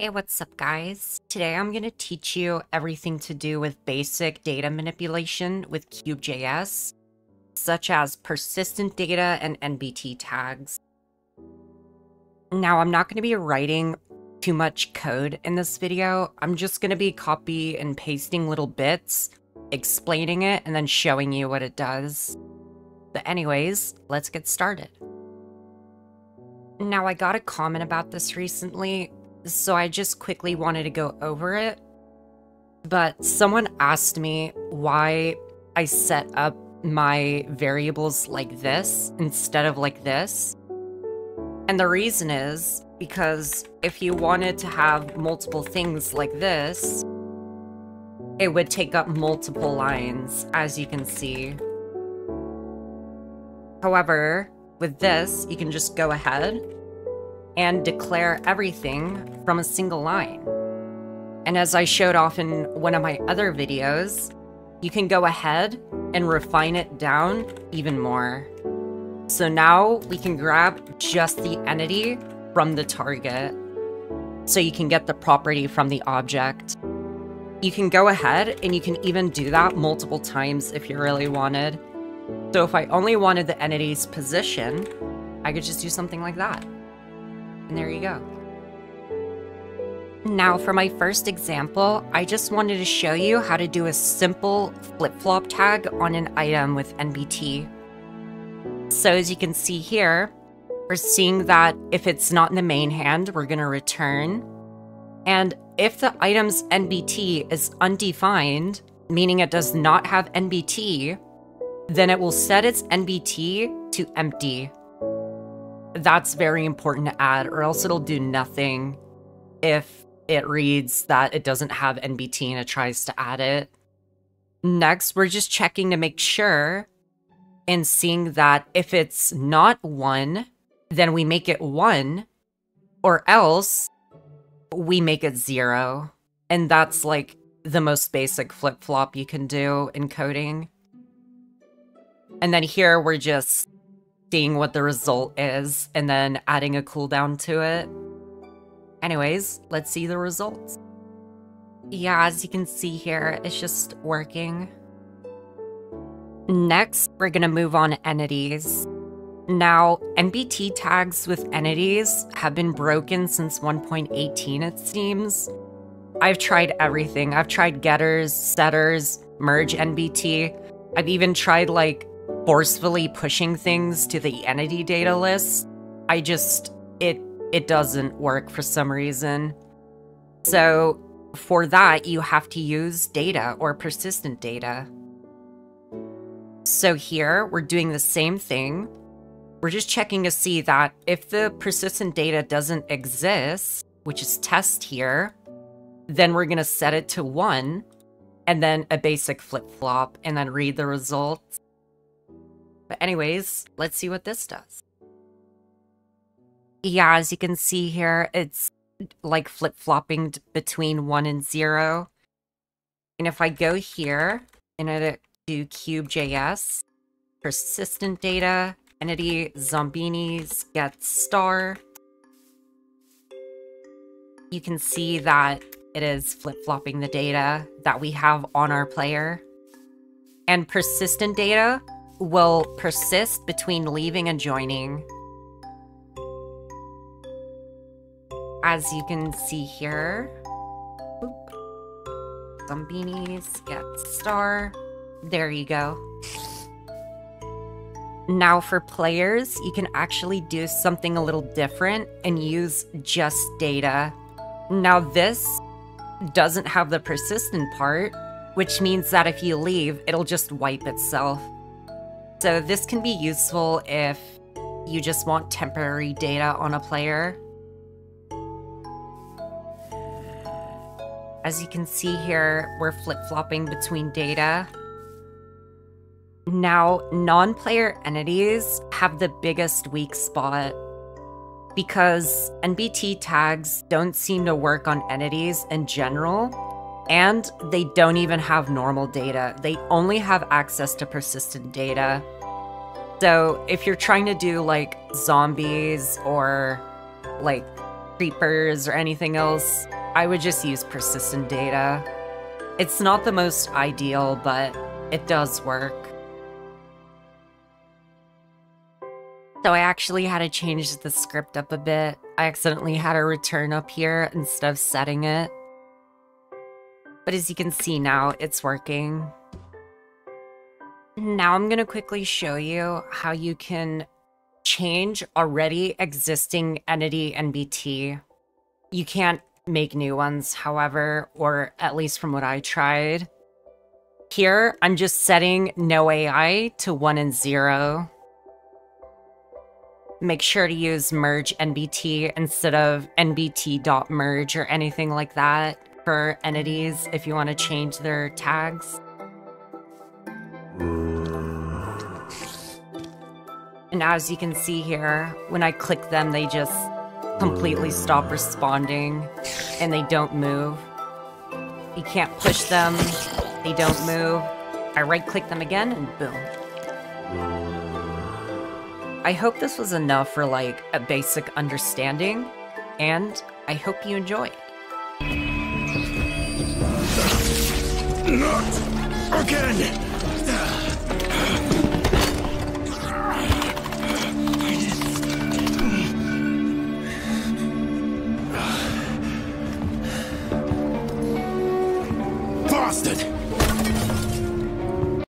Hey, what's up guys? Today I'm going to teach you everything to do with basic data manipulation with KubeJS, such as persistent data and NBT tags. Now, I'm not going to be writing too much code in this video. I'm just going to be copy and pasting little bits, explaining it, and then showing you what it does. But anyways, let's get started. Now, I got a comment about this recently so I just quickly wanted to go over it. But someone asked me why I set up my variables like this instead of like this. And the reason is because if you wanted to have multiple things like this, it would take up multiple lines, as you can see. However, with this, you can just go ahead and declare everything from a single line. And as I showed off in one of my other videos, you can go ahead and refine it down even more. So now we can grab just the entity from the target. So you can get the property from the object. You can go ahead and you can even do that multiple times if you really wanted. So if I only wanted the entity's position, I could just do something like that. And there you go. Now for my first example, I just wanted to show you how to do a simple flip-flop tag on an item with NBT. So as you can see here, we're seeing that if it's not in the main hand, we're going to return. And if the item's NBT is undefined, meaning it does not have NBT, then it will set its NBT to empty. That's very important to add, or else it'll do nothing if it reads that it doesn't have NBT and it tries to add it. Next, we're just checking to make sure and seeing that if it's not one, then we make it one, or else we make it zero. And that's like the most basic flip flop you can do in coding. And then here we're just seeing what the result is and then adding a cooldown to it. Anyways, let's see the results. Yeah, as you can see here, it's just working. Next, we're gonna move on to entities. Now, NBT tags with entities have been broken since 1.18, it seems. I've tried everything. I've tried getters, setters, merge NBT. I've even tried like forcefully pushing things to the entity data list. I just it it doesn't work for some reason. So for that, you have to use data or persistent data. So here we're doing the same thing. We're just checking to see that if the persistent data doesn't exist, which is test here, then we're going to set it to one and then a basic flip flop and then read the results. But anyways, let's see what this does. Yeah, as you can see here, it's like flip-flopping between 1 and 0. And if I go here and I do KubeJS, persistent data, entity, zombinis, get star, you can see that it is flip-flopping the data that we have on our player. And persistent data will persist between leaving and joining. As you can see here, some beanies, get star. There you go. Now for players, you can actually do something a little different and use just data. Now this doesn't have the persistent part, which means that if you leave, it'll just wipe itself. So this can be useful if you just want temporary data on a player. As you can see here, we're flip-flopping between data. Now, non-player entities have the biggest weak spot because NBT tags don't seem to work on entities in general, and they don't even have normal data. They only have access to persistent data. So if you're trying to do like zombies or like creepers or anything else, I would just use persistent data. It's not the most ideal, but it does work. So I actually had to change the script up a bit. I accidentally had a return up here instead of setting it. But as you can see now, it's working. Now I'm going to quickly show you how you can change already existing entity NBT. You can't make new ones, however, or at least from what I tried. Here, I'm just setting no AI to 1 and 0. Make sure to use merge NBT instead of nbt.merge or anything like that for entities if you want to change their tags. And as you can see here, when I click them, they just completely stop responding and they don't move. You can't push them, they don't move. I right click them again and boom. I hope this was enough for like a basic understanding and I hope you enjoy Not again!